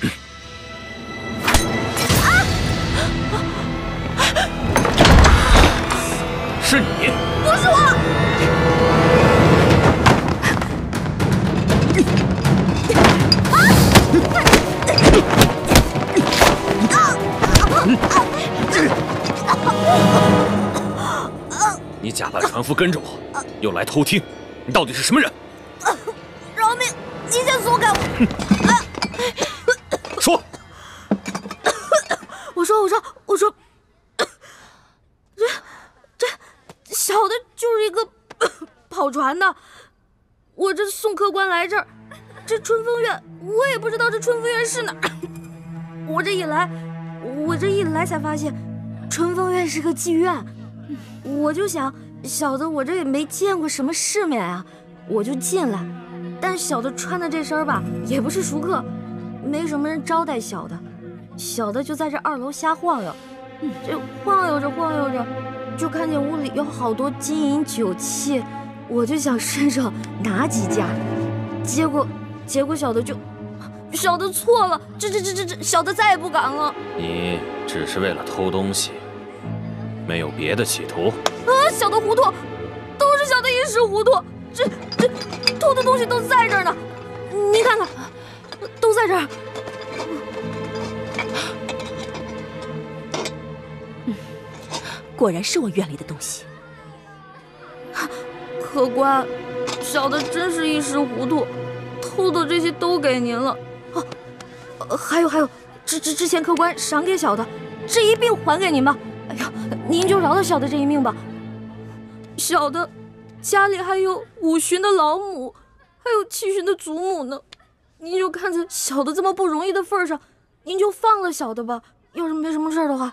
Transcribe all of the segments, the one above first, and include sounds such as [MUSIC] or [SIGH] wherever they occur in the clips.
[COUGHS] 是你，不是我。你假扮船夫跟着我，又来偷听，你到底是什么人？饶命！你先松开我！啊说，我说，我说，我说，这这小的就是一个跑船的，我这送客官来这儿，这春风院我也不知道这春风院是哪儿，[COUGHS] 我这一来，我这一来才发现，春风院是个妓院，我就想小的我这也没见过什么世面啊，我就进来，但小的穿的这身吧，也不是熟客，没什么人招待小的。小的就在这二楼瞎晃悠，这晃悠着晃悠着，就看见屋里有好多金银酒器，我就想伸手拿几件，结果结果小的就小的错了，这这这这这小的再也不敢了你只是为了偷东西，没有别的企图。啊！小的糊涂，都是小的一时糊涂，这这偷的东西都在这儿呢，您看看，都在这儿。果然是我院里的东西。客官，小的真是一时糊涂，偷的这些都给您了。哦，呃还有还有，之之之前客官赏给小的，这一并还给您吧。哎呀，您就饶了小的这一命吧。小的家里还有五旬的老母，还有七旬的祖母呢。您就看在小的这么不容易的份上，您就放了小的吧。要是没什么事儿的话，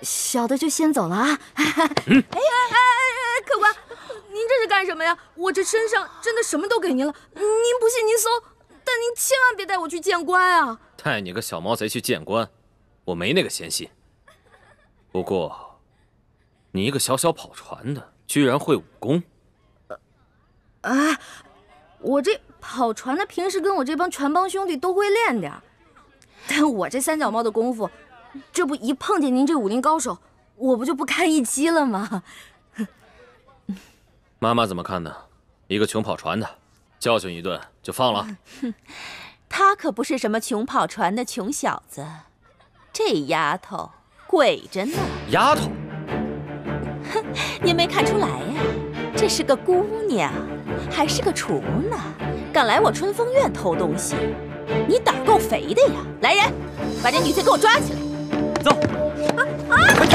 小的就先走了啊。[LAUGHS] 哎哎哎哎，客官。您这是干什么呀？我这身上真的什么都给您了，您不信您搜，但您千万别带我去见官啊！带你个小毛贼去见官，我没那个闲心。不过，你一个小小跑船的，居然会武功？啊，我这跑船的平时跟我这帮船帮兄弟都会练点儿，但我这三脚猫的功夫，这不一碰见您这武林高手，我不就不堪一击了吗？妈妈怎么看呢？一个穷跑船的，教训一顿就放了？哼 [LAUGHS] 他可不是什么穷跑船的穷小子，这丫头鬼着呢。丫头，[LAUGHS] 哼您没看出来呀？这是个姑娘，还是个厨呢，敢来我春风院偷东西，你胆够肥的呀！来人，把这女贼给我抓起来！走，干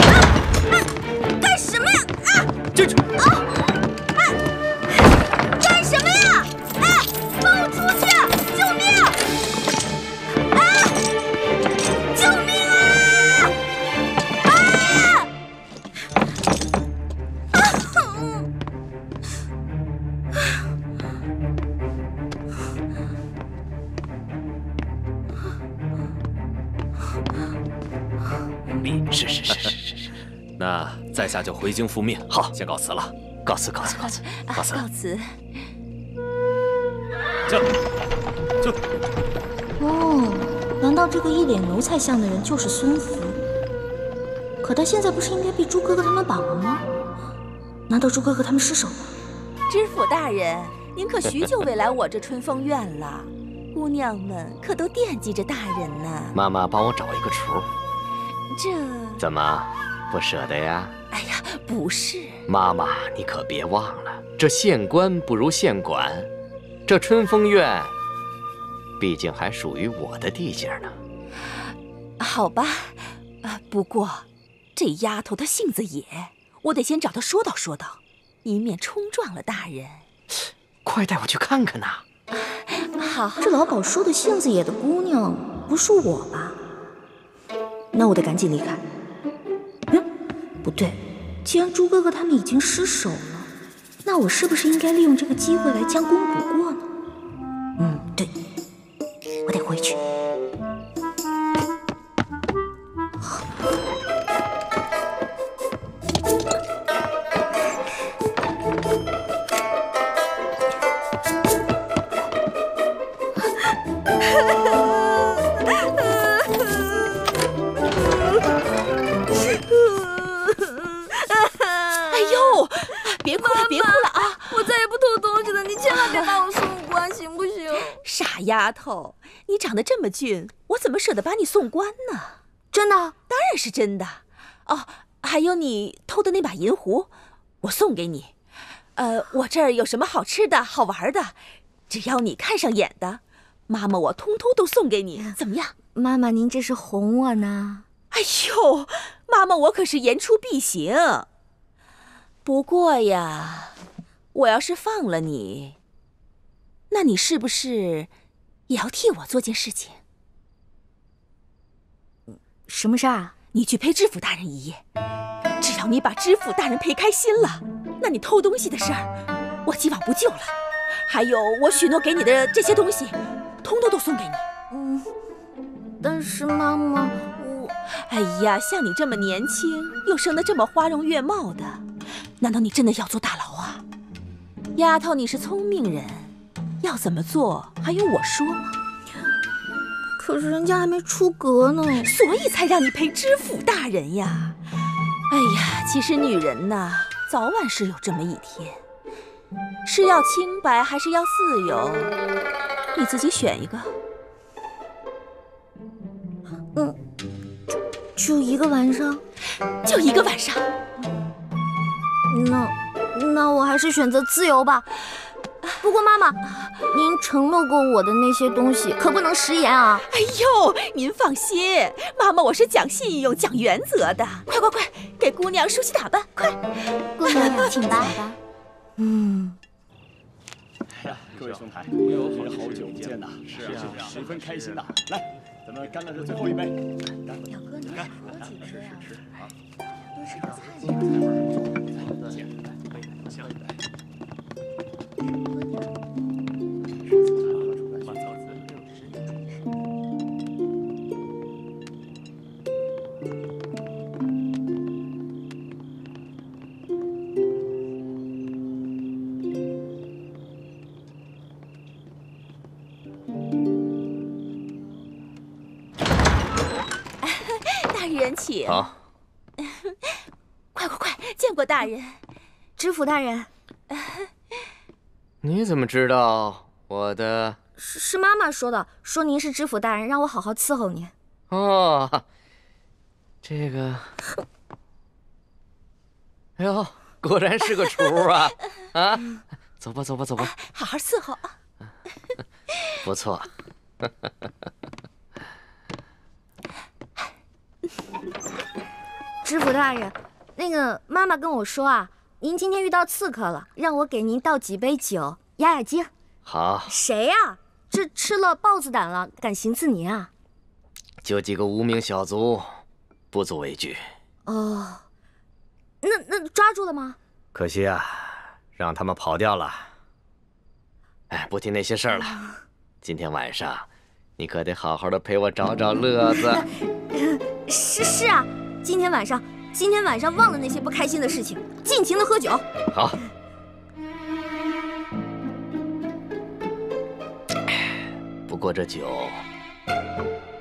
回京复命。好先告辞了。告辞告辞告辞。啊告辞告辞。就就哦，难道这个一脸奴才相的人就是孙福？可他现在不是应该被朱哥哥他们绑了吗？难道朱哥哥他们失手了？知府大人，您可许久未来我这春风院了，姑娘们可都惦记着大人呢。妈妈帮我找一个厨，这，怎么不舍得呀？哎呀，不是，妈妈，你可别忘了，这县官不如县管，这春风院毕竟还属于我的地界呢。好吧，啊，不过这丫头她性子野，我得先找她说道说道，以免冲撞了大人。快带我去看看呐！好，这老鸨说的性子野的姑娘不是我吧？那我得赶紧离开。嗯，不对，既然朱哥哥他们已经失手了，那我是不是应该利用这个机会来将功补丫头，你长得这么俊，我怎么舍得把你送官呢？真的？当然是真的。哦，还有你偷的那把银壶，我送给你。呃，我这儿有什么好吃的好玩的，只要你看上眼的，妈妈我通通都送给你，怎么样？妈妈，您这是哄我呢？哎呦，妈妈我可是言出必行。不过呀，我要是放了你，那你是不是也要替我做件事情？什么事儿啊？你去陪知府大人一夜，只要你把知府大人陪开心了，那你偷东西的事儿，我既往不咎了。还有我许诺给你的这些东西，通通都送给你。嗯，但是妈妈，我……哎呀，像你这么年轻，又生得这么花容月貌的，难道你真的要坐大牢啊？丫头，你是聪明人，要怎么做还用我说吗？可是人家还没出阁呢，所以才让你陪知府大人呀。哎呀，其实女人呐，早晚是有这么一天，是要清白还是要自由，你自己选一个。嗯，就就一个晚上，就一个晚上。那那我还是选择自由吧。不过妈妈，您承诺过我的那些东西可不能食言啊！哎呦，您放心，妈妈我是讲信用、讲原则的。快快快，给姑娘梳洗打扮，快！姑娘，请吧。嗯。哎呀，各位兄台，也好久不见呐，是啊，十分开心呐。来，咱们干了这最后一杯。表哥，你干，几杯啊？吃吃吃，好。都是个菜。大好。[LAUGHS] 快快快，见过大人。知府大人。[LAUGHS] 你怎么知道我的？是是妈妈说的，说您是知府大人，让我好好伺候您。哦，这个，[LAUGHS] 哎呦，果然是个厨啊！啊，走吧走吧走吧，好好伺候啊。不错。[LAUGHS] 知府大人，那个妈妈跟我说啊。您今天遇到刺客了，让我给您倒几杯酒压压惊。好。谁呀？这吃了豹子胆了，敢行刺您啊？就几个无名小卒，不足为惧。哦，那那抓住了吗？可惜啊，让他们跑掉了。哎，不提那些事儿了。[LAUGHS] 今天晚上，你可得好好的陪我找找乐子。[LAUGHS] 是是啊，今天晚上。今天晚上忘了那些不开心的事情，尽情的喝酒。好。[LAUGHS] 不过这酒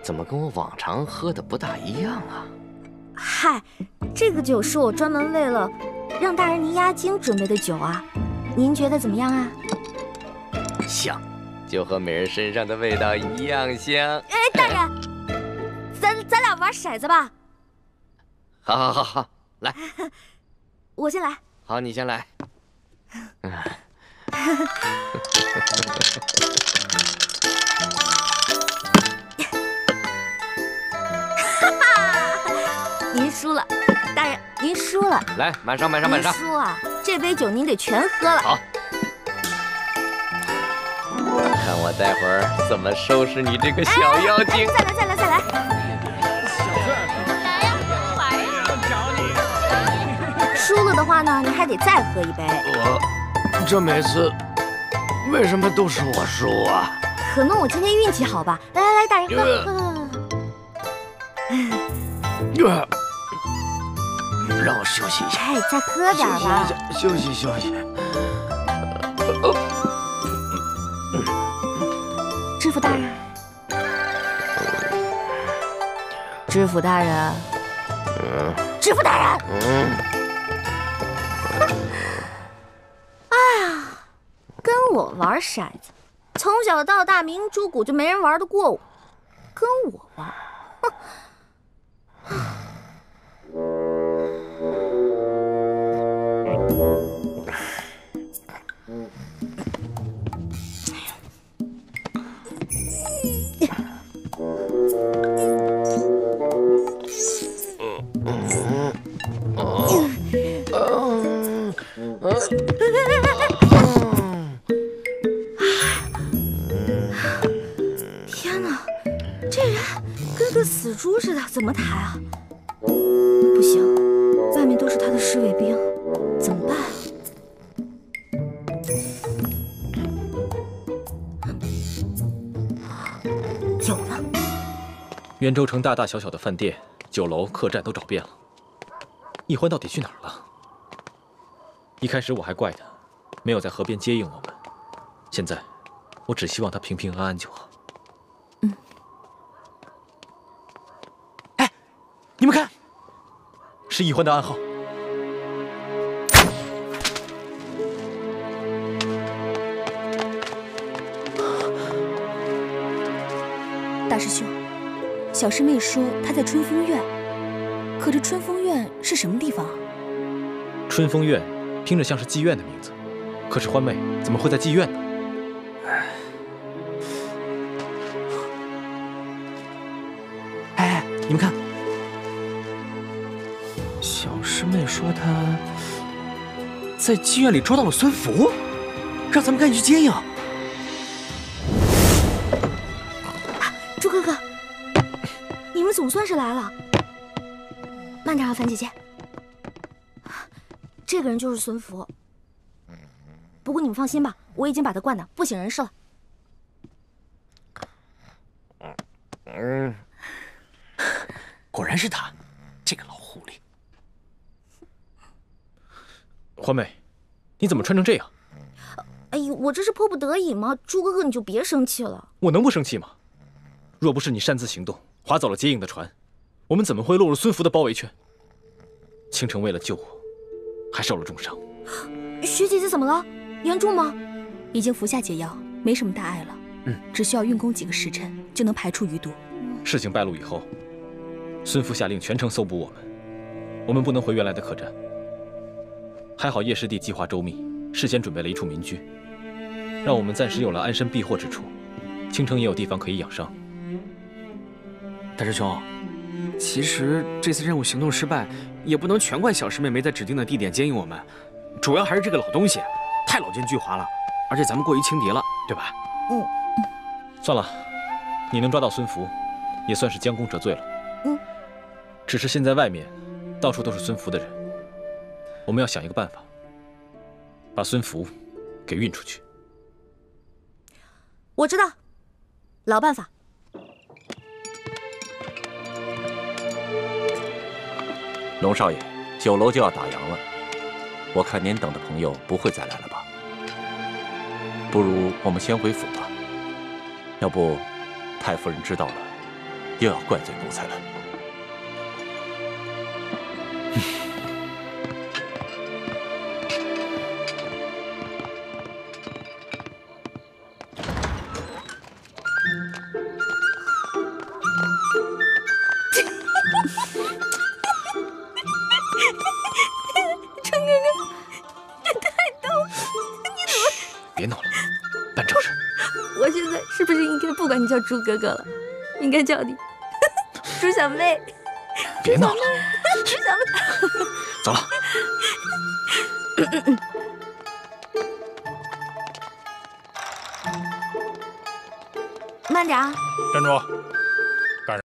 怎么跟我往常喝的不大一样啊？嗨，这个酒是我专门为了让大人您压惊准备的酒啊，您觉得怎么样啊？香，就和美人身上的味道一样香。哎，大人，玩骰子吧。好，好，好，好，来，[LAUGHS] 我先来。好，你先来。哈哈，您输了，大人，您输了。来，满上，满上，满上。输啊！这杯酒您得全喝了。好，看我待会儿怎么收拾你这个小妖精。再来，再来，再来。话呢，你还得再喝一杯。我这每次为什么都是我输啊？可能我今天运气好吧。来来来，大人喝喝喝喝。[LAUGHS] 让我休息一下。哎，再喝点吧。休息休息。知府大人，知府大人，嗯，知府大人，嗯。我玩骰子，从小到大，明珠谷就没人玩得过我，跟我玩，[LAUGHS] 哼！怎么抬啊？不行，外面都是他的侍卫兵，怎么办？有了，袁州城大大小小的饭店、酒楼、客栈都找遍了，易欢到底去哪儿了？一开始我还怪他，没有在河边接应我们，现在我只希望他平平安安就好。哎，你们看，是易欢的暗号。大师兄，小师妹说她在春风院，可这春风院是什么地方啊？春风院听着像是妓院的名字，可是欢妹怎么会在妓院呢？哎，你们看，小师妹说她在妓院里捉到了孙福，让咱们赶紧去接应。朱哥哥，你们总算是来了。慢点啊，樊姐姐。这个人就是孙福。不过你们放心吧，我已经把他惯的不省人事了。嗯，果然是他，这个老狐狸。欢妹，你怎么穿成这样？哎呦，我这是迫不得已吗？朱哥哥，你就别生气了。我能不生气吗？若不是你擅自行动，划走了接应的船，我们怎么会落入孙福的包围圈？倾城为了救我，还受了重伤。徐姐姐怎么了？严重吗？已经服下解药，没什么大碍了。嗯，只需要运功几个时辰，就能排出余毒。事情败露以后，孙福下令全城搜捕我们，我们不能回原来的客栈。还好叶师弟计划周密，事先准备了一处民居，让我们暂时有了安身避祸之处。青城也有地方可以养伤。大师兄，其实这次任务行动失败，也不能全怪小师妹没在指定的地点接应我们，主要还是这个老东西太老奸巨猾了，而且咱们过于轻敌了，对吧？嗯。算了，你能抓到孙福，也算是将功折罪了。嗯。只是现在外面到处都是孙福的人，我们要想一个办法，把孙福给运出去。我知道，老办法。龙少爷，酒楼就要打烊了，我看您等的朋友不会再来了吧？不如我们先回府吧。要不，太夫人知道了，又要怪罪奴才了。不管你叫猪哥哥了，应该叫你猪小妹？别闹了，猪小妹。[LAUGHS] 走了。慢点啊！站住！